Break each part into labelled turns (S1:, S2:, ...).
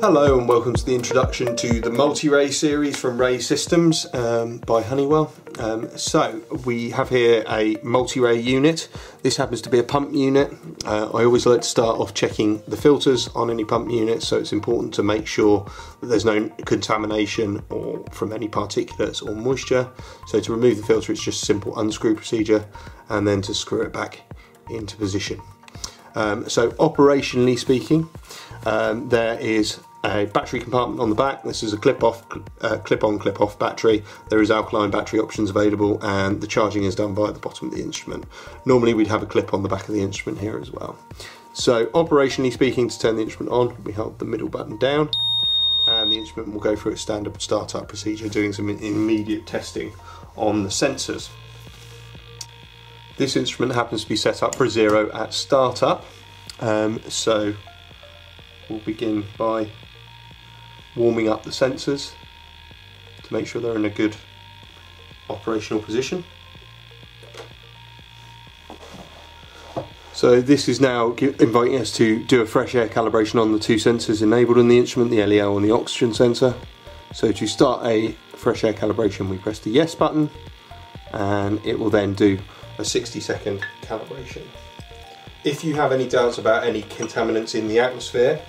S1: Hello and welcome to the introduction to the MultiRAE series from RAE Systems um, by Honeywell. Um, so we have here a MultiRAE unit. This happens to be a pump unit. Uh, I always like to start off checking the filters on any pump unit so it's important to make sure that there's no contamination or from any particulates or moisture. So to remove the filter it's just a simple unscrew procedure and then to screw it back into position. Um, so operationally speaking, um, there is a battery compartment on the back. This is a clip-off, uh, clip-on, clip-off battery. There is alkaline battery options available, and the charging is done via the bottom of the instrument. Normally, we'd have a clip on the back of the instrument here as well. So, operationally speaking, to turn the instrument on, we hold the middle button down, and the instrument will go through its standard startup procedure, doing some immediate testing on the sensors. This instrument happens to be set up for zero at startup, um, so we'll begin by warming up the sensors to make sure they're in a good operational position. So this is now inviting us to do a fresh air calibration on the two sensors enabled in the instrument, the LEL and the oxygen sensor. So to start a fresh air calibration we press the yes button and it will then do a 60 second calibration. If you have any doubts about any contaminants in the atmosphere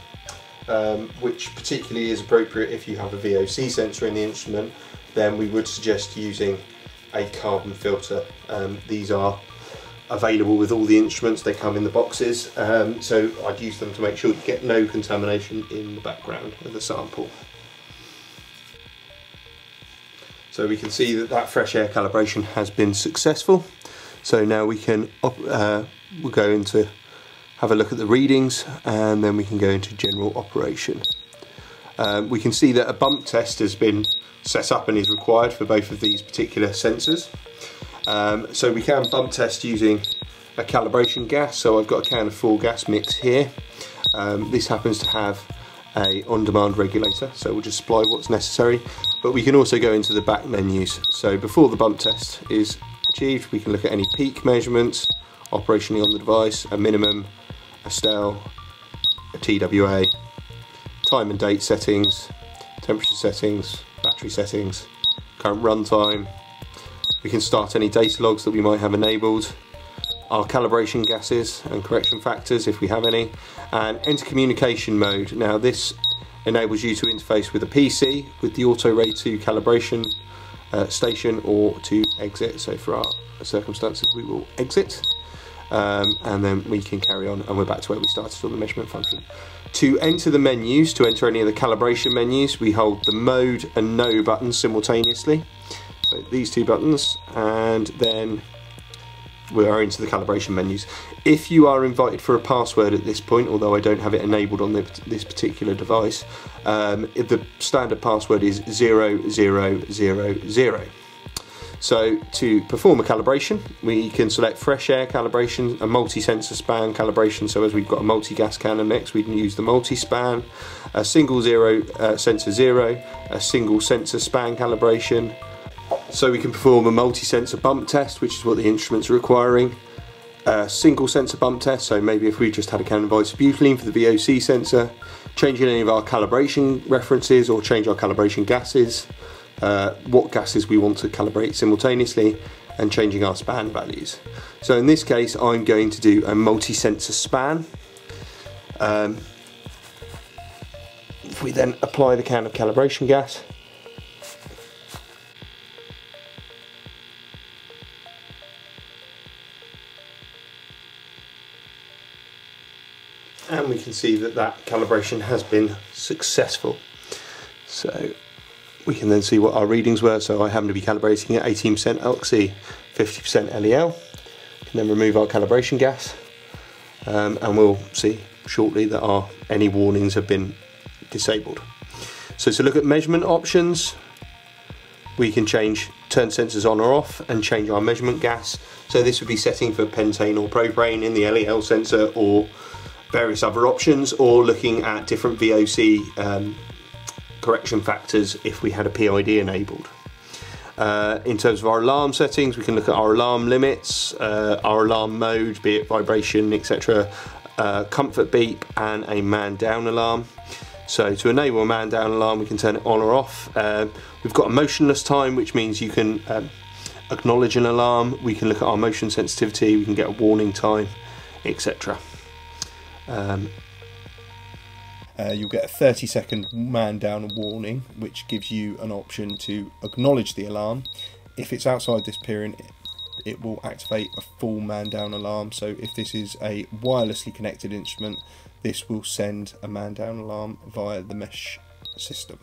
S1: um, which particularly is appropriate if you have a VOC sensor in the instrument, then we would suggest using a carbon filter. Um, these are available with all the instruments, they come in the boxes, um, so I'd use them to make sure you get no contamination in the background of the sample. So we can see that that fresh air calibration has been successful. So now we can uh, we'll go into have a look at the readings and then we can go into general operation. Um, we can see that a bump test has been set up and is required for both of these particular sensors. Um, so we can bump test using a calibration gas. So I've got a can of full gas mix here. Um, this happens to have a on-demand regulator, so we'll just supply what's necessary. But we can also go into the back menus. So before the bump test is achieved, we can look at any peak measurements, operationally on the device, a minimum, a TWA, time and date settings, temperature settings, battery settings, current runtime. We can start any data logs that we might have enabled, our calibration gases and correction factors if we have any, and enter communication mode. Now this enables you to interface with a PC with the AutoRAE 2 calibration uh, station or to exit. So for our circumstances we will exit um, and then we can carry on and we're back to where we started on the measurement function. To enter the menus, to enter any of the calibration menus, we hold the mode and no buttons simultaneously. So these two buttons and then we are into the calibration menus. If you are invited for a password at this point, although I don't have it enabled on the, this particular device, um, the standard password is 0000. So to perform a calibration, we can select fresh air calibration, a multi-sensor span calibration. So as we've got a multi-gas cannon next, we can use the multi-span, a single zero uh, sensor zero, a single sensor span calibration. So we can perform a multi-sensor bump test, which is what the instruments are requiring. A single sensor bump test, so maybe if we just had a can of isobutylene for the VOC sensor, changing any of our calibration references or change our calibration gases, uh, what gases we want to calibrate simultaneously and changing our span values. So in this case I'm going to do a multi-sensor span. Um, if we then apply the can of calibration gas and we can see that that calibration has been successful. So we can then see what our readings were. So I happen to be calibrating at 18% oxy, 50% LEL. Can then remove our calibration gas um, and we'll see shortly that our any warnings have been disabled. So to look at measurement options, we can change turn sensors on or off and change our measurement gas. So this would be setting for pentane or propane in the LEL sensor or various other options or looking at different VOC um, correction factors if we had a PID enabled. Uh, in terms of our alarm settings, we can look at our alarm limits, uh, our alarm mode, be it vibration, etc., uh, comfort beep, and a man down alarm. So to enable a man down alarm, we can turn it on or off. Um, we've got a motionless time, which means you can um, acknowledge an alarm. We can look at our motion sensitivity. We can get a warning time, etc.
S2: uh, you'll get a 30 second man down warning, which gives you an option to acknowledge the alarm. If it's outside this period, it will activate a full man down alarm. So if this is a wirelessly connected instrument, this will send a man down alarm via the mesh system.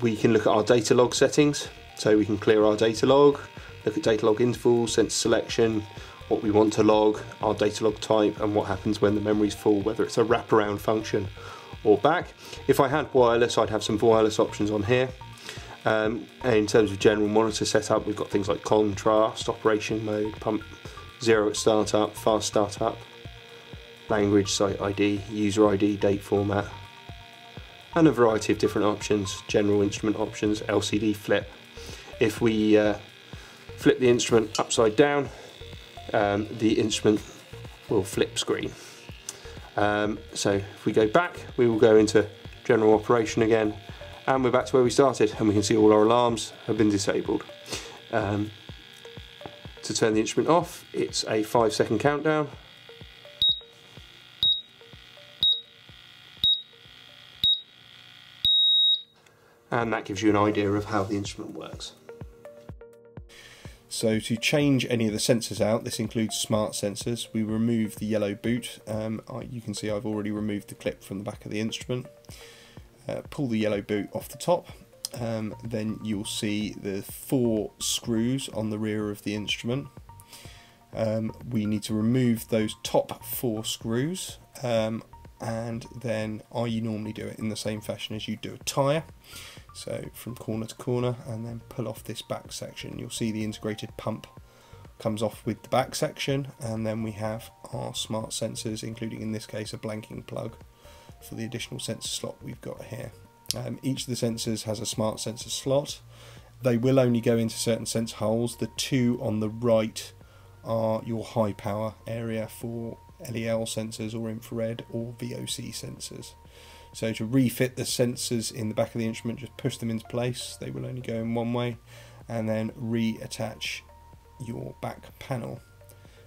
S1: We can look at our data log settings. So we can clear our data log, look at data log intervals, sensor selection, what we want to log, our data log type, and what happens when the memory is full, whether it's a wraparound function or back. If I had wireless, I'd have some wireless options on here. Um, in terms of general monitor setup, we've got things like contrast, operation mode, pump zero at startup, fast startup, language, site ID, user ID, date format, and a variety of different options, general instrument options, LCD flip. If we uh, flip the instrument upside down, um, the instrument will flip screen. Um, so if we go back, we will go into general operation again and we're back to where we started and we can see all our alarms have been disabled. Um, to turn the instrument off it's a five second countdown and that gives you an idea of how the instrument works.
S2: So to change any of the sensors out, this includes smart sensors, we remove the yellow boot. Um, you can see I've already removed the clip from the back of the instrument. Uh, pull the yellow boot off the top. Um, then you'll see the four screws on the rear of the instrument. Um, we need to remove those top four screws. Um, and then I normally do it in the same fashion as you do a tyre so from corner to corner and then pull off this back section you'll see the integrated pump comes off with the back section and then we have our smart sensors including in this case a blanking plug for the additional sensor slot we've got here. Um, each of the sensors has a smart sensor slot. They will only go into certain sensor holes. The two on the right are your high power area for LEL sensors or infrared or VOC sensors. So to refit the sensors in the back of the instrument, just push them into place. They will only go in one way and then reattach your back panel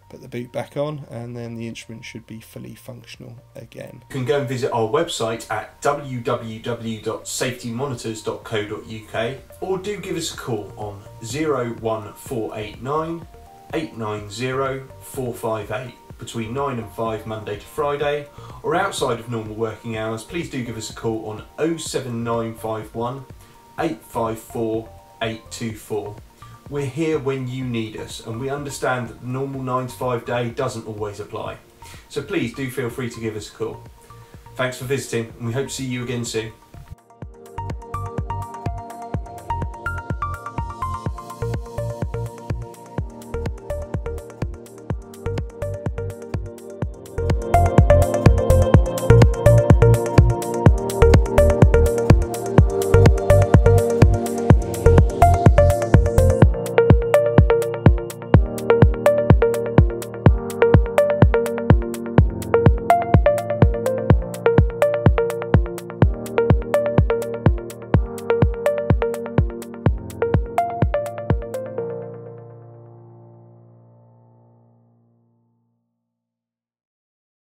S2: put the boot back on and then the instrument should be fully functional again.
S1: You can go and visit our website at www.safetymonitors.co.uk or do give us a call on 01489 890 458 between 9 and 5 Monday to Friday or outside of normal working hours please do give us a call on 07951 854 824 we're here when you need us, and we understand that the normal 9 to 5 day doesn't always apply. So please do feel free to give us a call. Thanks for visiting, and we hope to see you again soon.